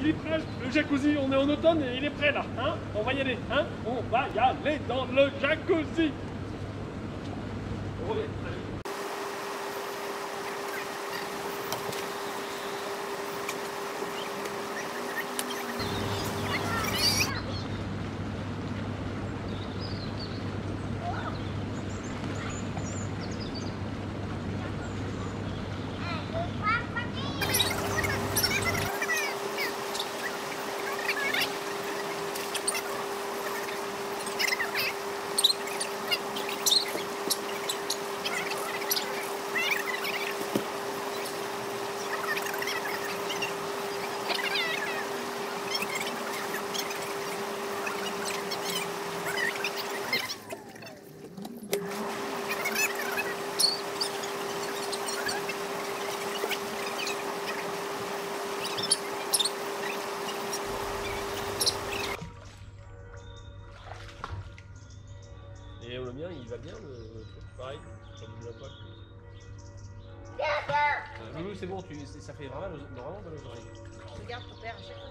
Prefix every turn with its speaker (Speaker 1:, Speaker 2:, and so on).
Speaker 1: il est prêt, le jacuzzi, on est en automne et il est prêt là, hein On va y aller, hein On va y aller dans le jacuzzi. Et le mien, il va bien le truc, pareil, comme la poêle. Euh, Loulou, c'est bon, tu, ça fait vraiment, vraiment de nos oreilles.
Speaker 2: Regarde ton père, à chaque fois